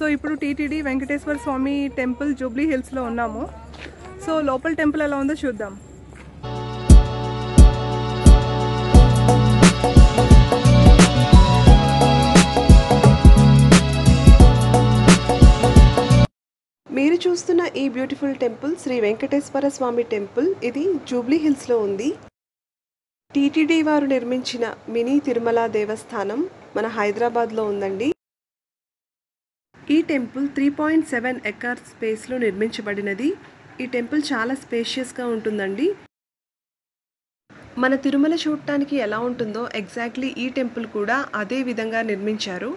So ఇప్పుడు TTD Venkateswara స్వామి temple Jubilee హిల్స్లో ఉన్నాము. సో లోపల టెంపుల్ ఎలా ఉందో చూద్దాం. మీరు చూస్తున్న ఈ beautiful temple Shri Venkateswara Swamy temple. ఇది జూబ్లీ హిల్స్లో ఉంది. టీటీడీ వారు నిర్మించిన మినీ తిరుమల దేవస్థానం మన హైదరాబాద్లో ఉందండి. ఈ temple three point seven acre స్పేస్లో నిర్మించబడినది. ఈ టెంపుల్ చాలా స్పేషియస్గా ఉంటుందండి. మన తిరుమల చూడటానికి ఎలా ఉంటుందో ఎగ్జాక్ట్లీ ఈ టెంపుల్ కూడా అదే విధంగా నిర్మించారు.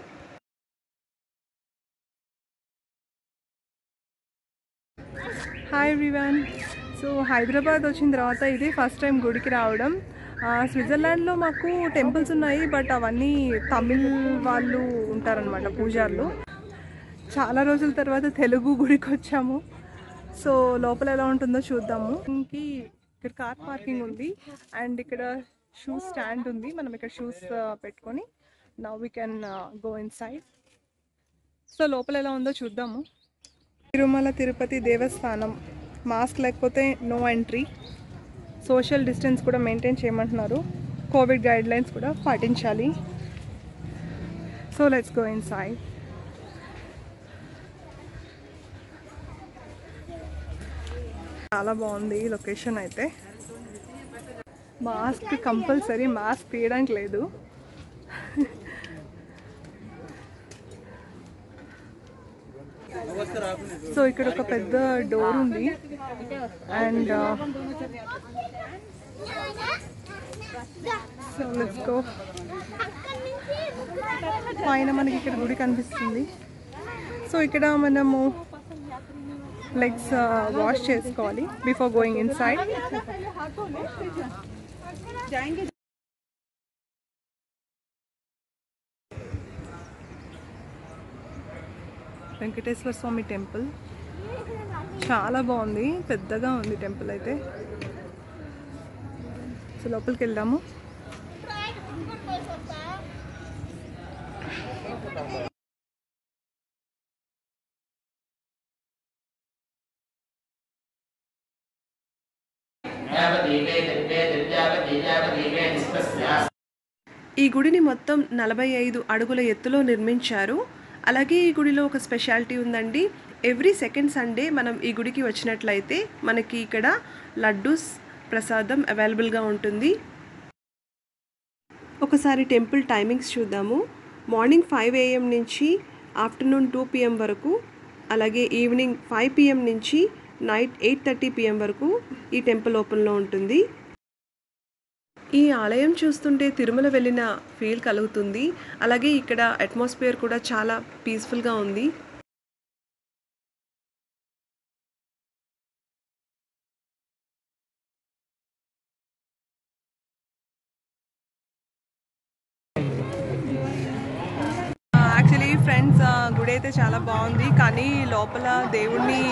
హాయ్ ఎవ్రీవన్ సో హైదరాబాద్ వచ్చిన తర్వాత ఇది ఫస్ట్ టైం గుడికి రావడం. స్విట్జర్లాండ్లో మాకు టెంపుల్స్ ఉన్నాయి బట్ అవన్నీ తమిళ్ వాళ్ళు ఉంటారనమాట పూజార్లు. చాలా రోజుల తర్వాత తెలుగు గుడికి వచ్చాము. సో లోపల ఎలా ఉంటుందో చూద్దాము. ఇంకి ఇక్కడ కార్ పార్కింగ్ ఉంది. అండ్ ఇక్కడ షూస్ స్టాండ్ ఉంది. మనం ఇక్కడ షూస్ పెట్టుకొని now we can go inside so లోపల ఎలా ఉందో చూద్దాము. తిరుమల తిరుపతి దేవస్థానం. మాస్క్ లేకపోతే నో ఎంట్రీ. సోషల్ డిస్టెన్స్ కూడా మెయింటైన్ చేయమంటున్నారు. కోవిడ్ గైడ్ లైన్స్ కూడా పాటించాలి. So let's go inside చాలా బాగుంది ఈ లొకేషన్ అయితే. మాస్క్ కంపల్సరీ మాస్క్ తీయడానికి లేదు. సో ఇక్కడ ఒక పెద్ద డోర్ ఉంది. అండ్ సో లెట్స్ గో పైన మనకి ఇక్కడ గుడి కనిపిస్తుంది. సో ఇక్కడ మనము లెగ్స్ వాష్ uh, చేసుకోవాలి before going inside Venkateswara Swamy temple. చాలా బాగుంది. పెద్దగా ఉంది టెంపుల్ అయితే. సో లోపలికి వెళ్దాము. ఈ గుడిని మొత్తం నలభై ఐదు అడుగుల ఎత్తులో నిర్మించారు. అలాగే ఈ గుడిలో ఒక స్పెషాలిటీ ఉందండి. ఎవ్రీ సెకండ్ సండే మనం ఈ గుడికి వచ్చినట్లయితే మనకి ఇక్కడ లడ్డూస్ ప్రసాదం అవైలబుల్గా ఉంటుంది. ఒకసారి టెంపుల్ టైమింగ్స్ చూద్దాము. మార్నింగ్ ఫైవ్ ఏఎం నుంచి ఆఫ్టర్నూన్ టూ పిఎం వరకు అలాగే ఈవినింగ్ ఫైవ్ పిఎం నుంచి నైట్ ఎయిట్ థర్టీ పిఎం వరకు ఈ టెంపుల్ ఓపెన్లో ఉంటుంది. ఈ ఆలయం చూస్తుంటే తిరుమల వెళ్ళిన ఫీల్ కలుగుతుంది. అలాగే ఇక్కడ అట్మాస్ఫియర్ కూడా చాలా పీస్ఫుల్గా ఉంది. ఫ్రెండ్స్ గుడి అయితే చాలా బాగుంది. కానీ లోపల దేవుణ్ణి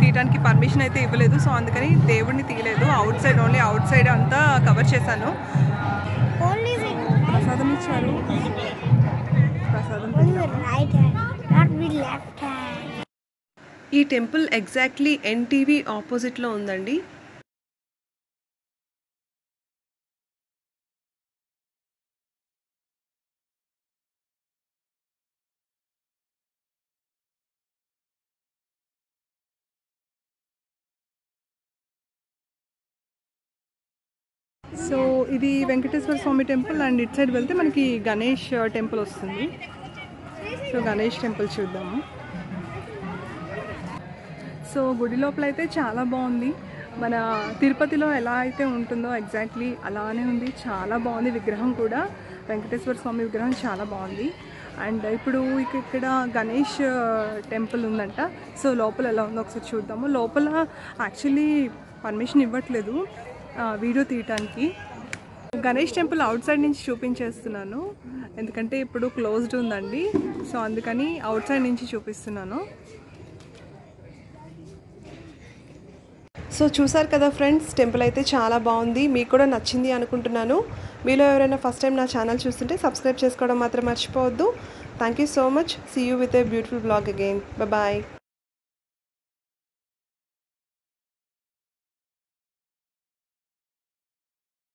తీయడానికి పర్మిషన్ అయితే ఇవ్వలేదు. సో అందుకని దేవుణ్ణి తీయలేదు. Outside only outside అంతా కవర్ చేశాను. ప్రసాదం ఇచ్చారు. ప్రసాదం. ఈ టెంపుల్ ఎగ్జాక్ట్లీ ఎన్టీవీ ఆపోజిట్లో ఉందండి. సో ఇది వెంకటేశ్వర స్వామి టెంపుల్ అండ్ ఇట్ సైడ్ వెళ్తే మనకి గణేష్ టెంపుల్ వస్తుంది. సో గణేష్ టెంపుల్ చూద్దాము. సో గుడి లోపల అయితే చాలా బాగుంది. మన తిరుపతిలో ఎలా అయితే ఉంటుందో ఎగ్జాక్ట్లీ అలానే ఉంది. చాలా బాగుంది విగ్రహం కూడా. వెంకటేశ్వర స్వామి విగ్రహం చాలా బాగుంది. అండ్ ఇప్పుడు ఇక ఇక్కడ గణేష్ టెంపుల్ ఉందంట. సో లోపల ఎలా ఉందో ఒకసారి చూద్దాము. లోపల యాక్చువల్లీ పర్మిషన్ ఇవ్వట్లేదు. వీడియో తీయటానికి. గణేష్ టెంపుల్ అవుట్ సైడ్ నుంచి చూపించేస్తున్నాను. ఎందుకంటే ఇప్పుడు క్లోజ్డ్ ఉందండి. సో అందుకని అవుట్ సైడ్ నుంచి చూపిస్తున్నాను. సో చూసారు కదా ఫ్రెండ్స్ టెంపుల్ అయితే చాలా బాగుంది. మీకు కూడా నచ్చింది అనుకుంటున్నాను. మీలో ఎవరైనా ఫస్ట్ టైం నా ఛానల్ చూస్తుంటే సబ్స్క్రైబ్ చేసుకోవడం మాత్రం మర్చిపోవద్దు. Thank you so much see you with a beautiful blog again bye